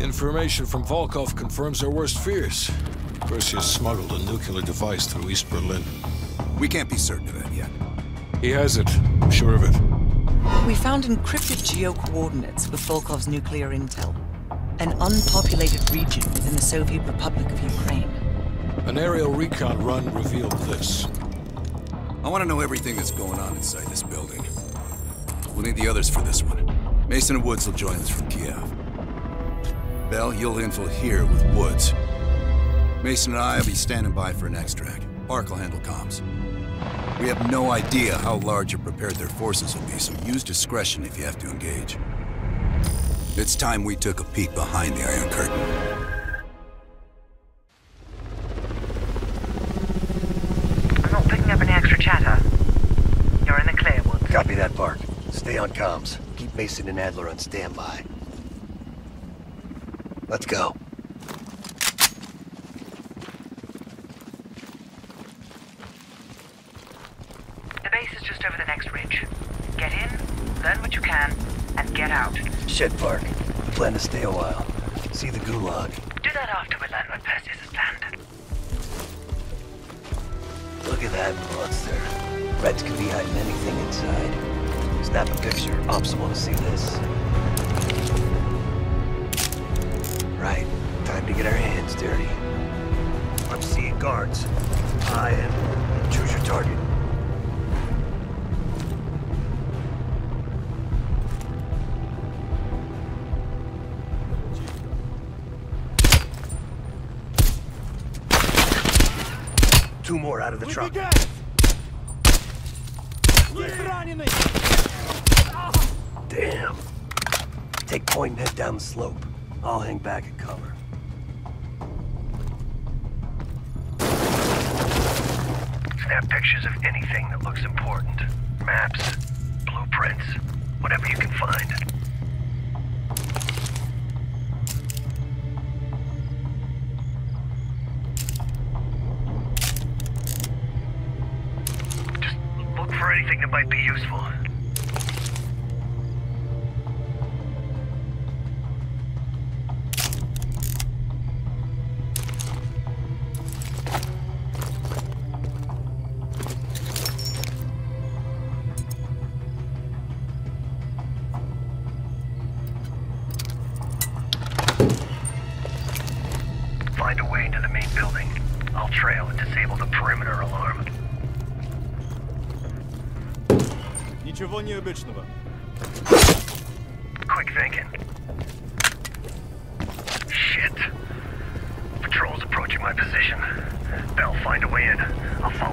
Information from Volkov confirms our worst fears. Perseus smuggled a nuclear device through East Berlin. We can't be certain of that yet. He has it. I'm sure of it. We found encrypted geo-coordinates with Volkov's nuclear intel. An unpopulated region within the Soviet Republic of Ukraine. An aerial recon run revealed this. I want to know everything that's going on inside this building. We'll need the others for this one. Mason and Woods will join us from Kiev. Bell, you'll infil here with Woods. Mason and I will be standing by for an extract. Park will handle comms. We have no idea how large or prepared their forces will be, so use discretion if you have to engage. It's time we took a peek behind the Iron Curtain. I'm not picking up any extra chatter. You're in the clear, Woods. Copy that, Park. Stay on comms. Keep Mason and Adler on standby. Let's go. The base is just over the next ridge. Get in, learn what you can, and get out. Shit, Park. I plan to stay a while. See the gulag. Do that after we learn what Perseus has planned. Look at that monster. Reds could be hiding anything inside. Snap a picture. Ops want to see this. Right. Time to get our hands dirty. I'm seeing guards. I am. Choose your target. Two more out of the truck. Damn. Take point and head down the slope. I'll hang back and cover. Snap pictures of anything that looks important. Maps, blueprints, whatever you can find. Just look for anything that might be useful. trail and disable the perimeter alarm. Ничего необычного. Quick thinking. Shit. Patrol's approaching my position. Bell, find a way in. I'll follow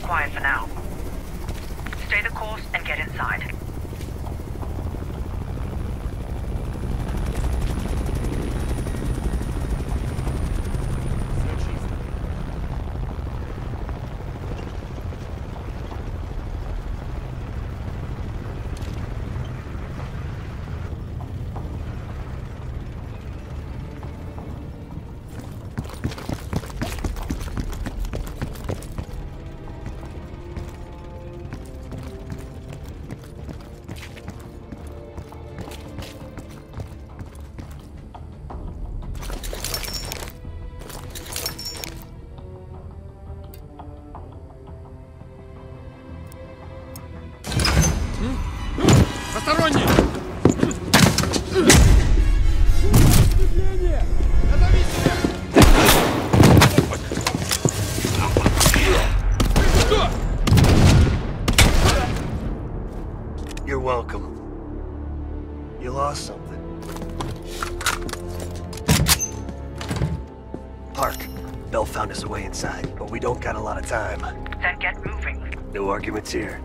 quiet for now. No arguments here.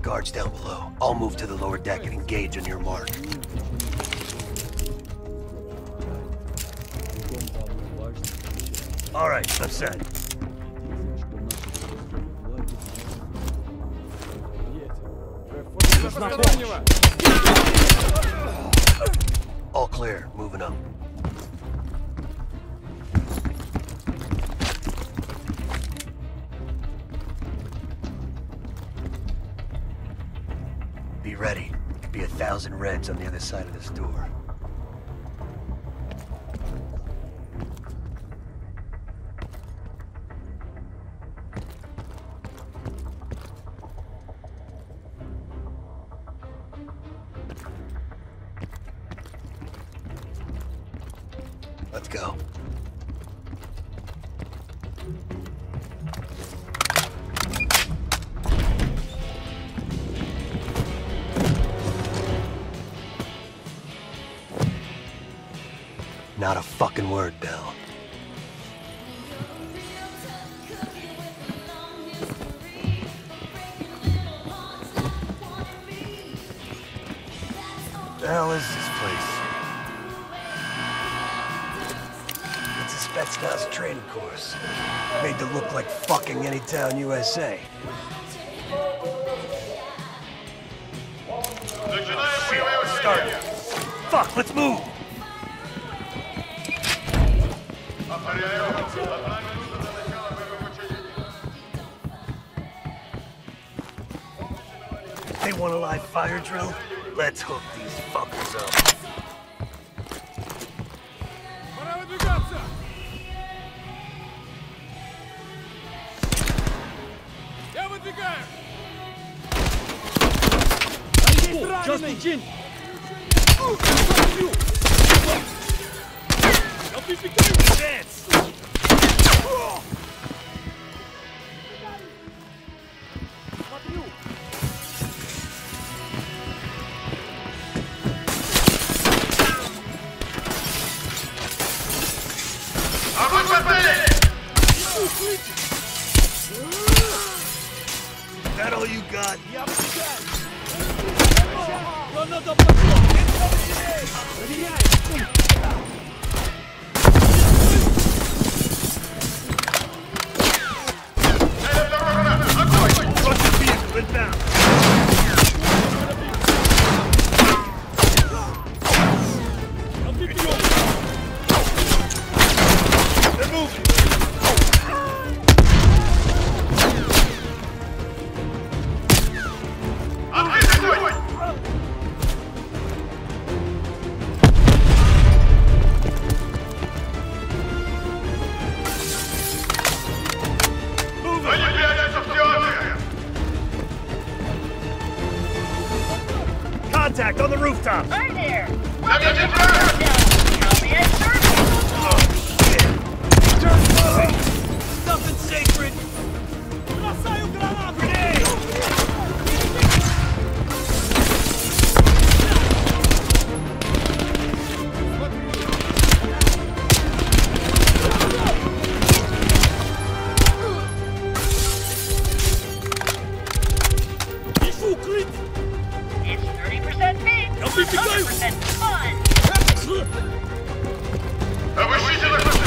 Guards down below. I'll move to the lower deck and engage on your mark. All right, I'm Ready. Could be a thousand reds on the other side of this door. Not a fucking word, Bill. The hell is this place? It's a Spetsnaz training course. Made to look like fucking any town USA. Shit, start. Fuck, let's move! They want a live fire drill? Let's hook these fuckers up. Just in that all you got? Yep, you got. Inbound! On 100% fun. Bell, head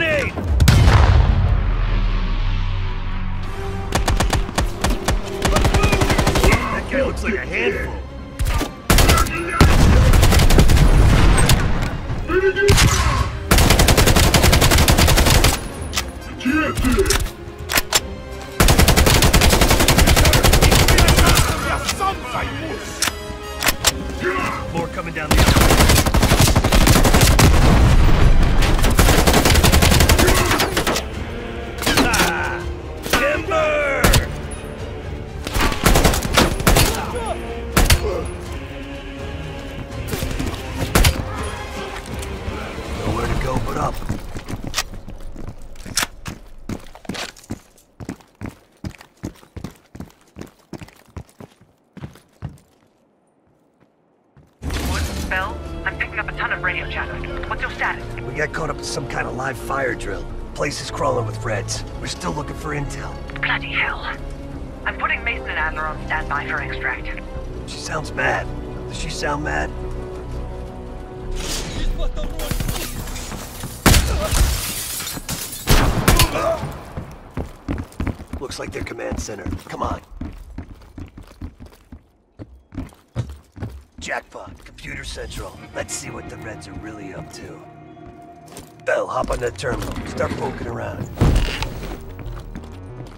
grenade! Some kind of live fire drill. Place is crawling with Reds. We're still looking for intel. Bloody hell. I'm putting Mason and Adler on standby for extract. She sounds mad. Does she sound mad? Looks like their command center. Come on. Jackpot, Computer Central. Let's see what the Reds are really up to. Bell, hop on that terminal. Start poking around.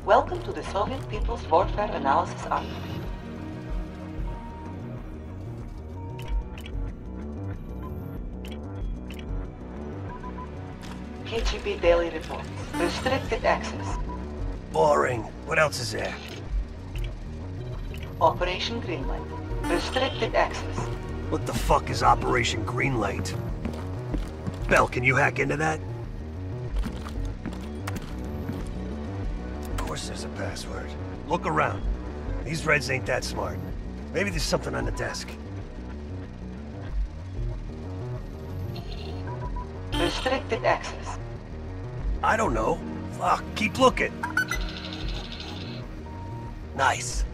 Welcome to the Soviet People's Warfare Analysis Army. KGB Daily reports. Restricted access. Boring. What else is there? Operation Greenlight. Restricted access. What the fuck is Operation Greenlight? Bell, can you hack into that? Of course there's a password. Look around. These Reds ain't that smart. Maybe there's something on the desk. Restricted access. I don't know. Fuck, keep looking. Nice.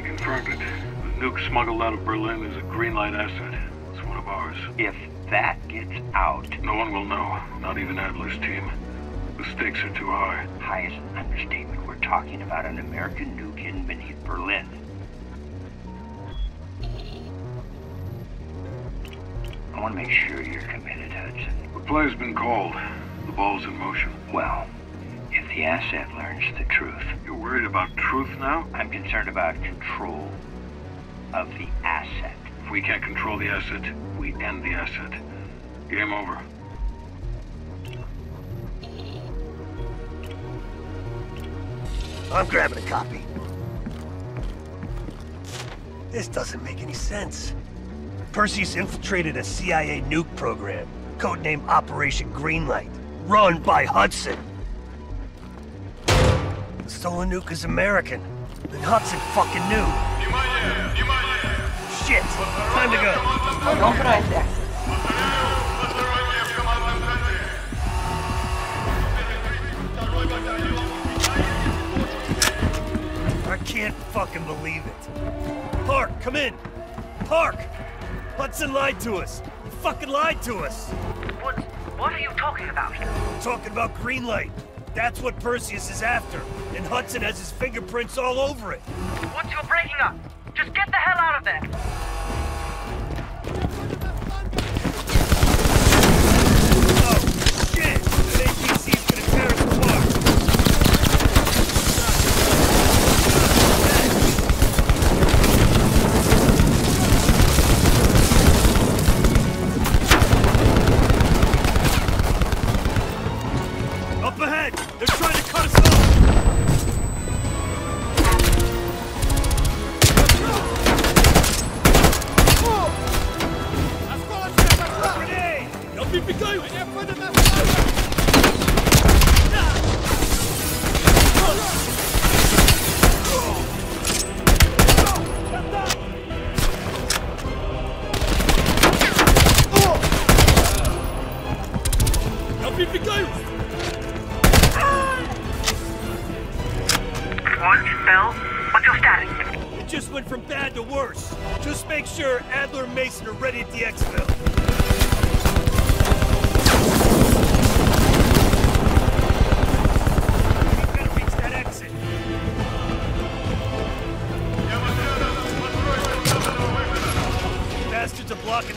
We confirmed it. The nuke smuggled out of Berlin is a green light asset. It's one of ours. If that gets out, No one will know, not even Adler's team. The stakes are too high. high is an understatement. We're talking about an American nuke hidden beneath Berlin. I want to make sure you're committed, Hudson. The play's been called. The ball's in motion. Well, the asset learns the truth, You're worried about truth now? I'm concerned about control of the asset. If we can't control the asset, we end the asset. Game over. I'm grabbing a copy. This doesn't make any sense. Perseus infiltrated a CIA nuke program, codenamed Operation Greenlight, run by Hudson. The stolen nuke is American, and Hudson fucking knew. Shit! Time to go. Unauthorized access. I can't fucking believe it. Park, come in. Park! Hudson lied to us. He fucking lied to us. What, what are you talking about? Talking about Greenlight. That's what Perseus is after. And Hudson has his fingerprints all over it. What's your breaking up? Just get the hell out of there!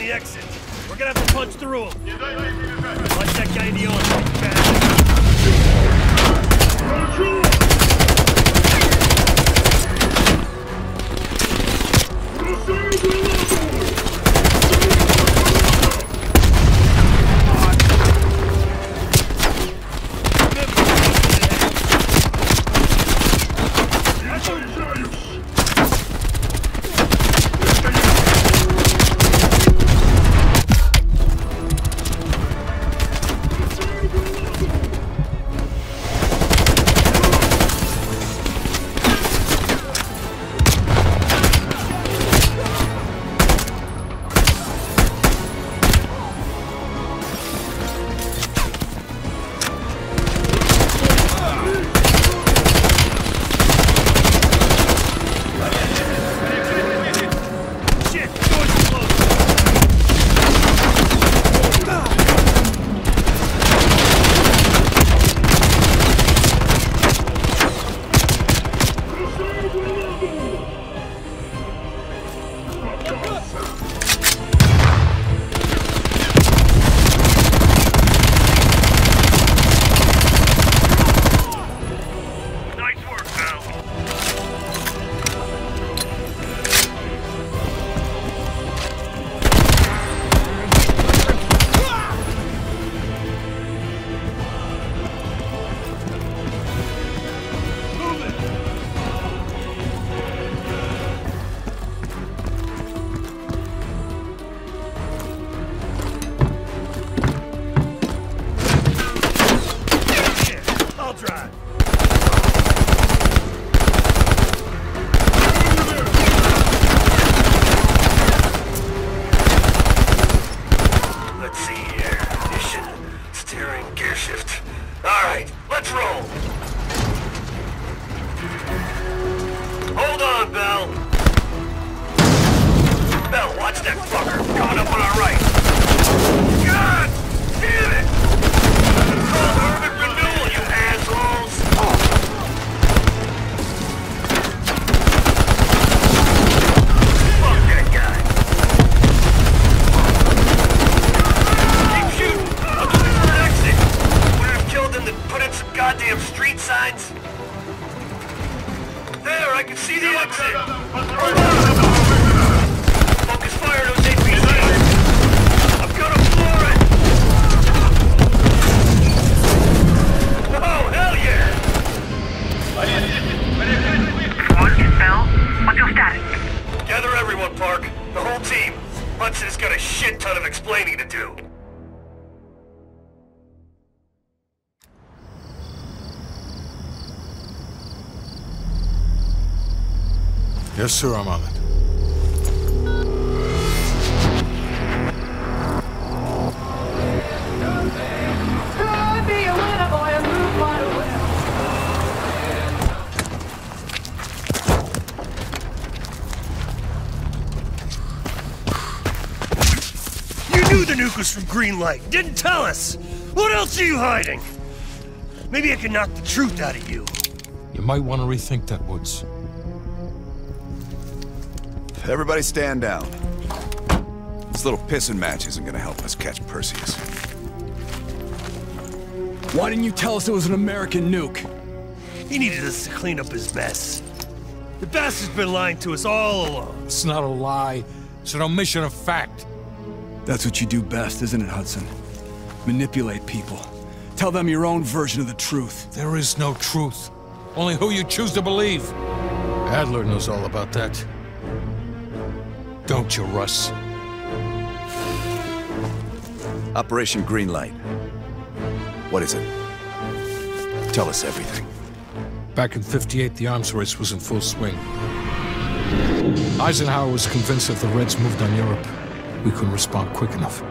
The exit. We're gonna have to punch through them. Watch that guy in the orange, Come on. Drive. Yes, sir, I'm on it. You knew the nuke was from Greenlight. Didn't tell us. What else are you hiding? Maybe I can knock the truth out of you. You might want to rethink that, Woods. Everybody stand down. This little pissing match isn't gonna help us catch Perseus. Why didn't you tell us it was an American nuke? He needed us to clean up his mess. The bastard's been lying to us all along. It's not a lie. It's an omission of fact. That's what you do best, isn't it, Hudson? Manipulate people. Tell them your own version of the truth. There is no truth. Only who you choose to believe. Adler knows all about that. Don't you, Russ? Operation Greenlight. What is it? Tell us everything. Back in 58, the arms race was in full swing. Eisenhower was convinced that the Reds moved on Europe, we couldn't respond quick enough.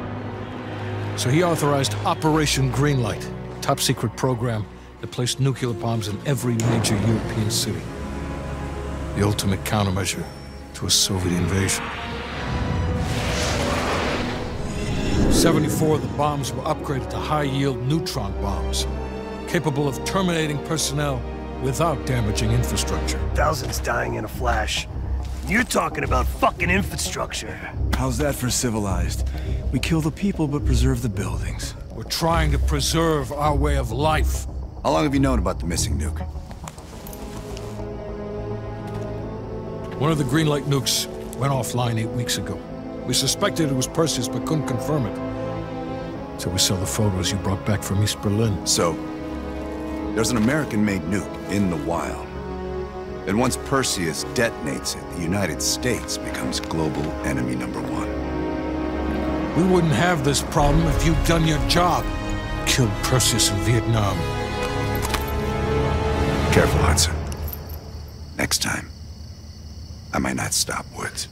So he authorized Operation Greenlight, top secret program that placed nuclear bombs in every major European city. The ultimate countermeasure to a Soviet invasion. 74 of the bombs were upgraded to high-yield neutron bombs, capable of terminating personnel without damaging infrastructure. Thousands dying in a flash. You're talking about fucking infrastructure. How's that for civilized? We kill the people but preserve the buildings. We're trying to preserve our way of life. How long have you known about the missing nuke? One of the Greenlight nukes went offline eight weeks ago. We suspected it was Perseus, but couldn't confirm it. So we saw the photos you brought back from East Berlin. So, there's an American-made nuke in the wild. And once Perseus detonates it, the United States becomes global enemy number one. We wouldn't have this problem if you'd done your job. Killed Perseus in Vietnam. Careful, Hudson. Next time, I might not stop Woods.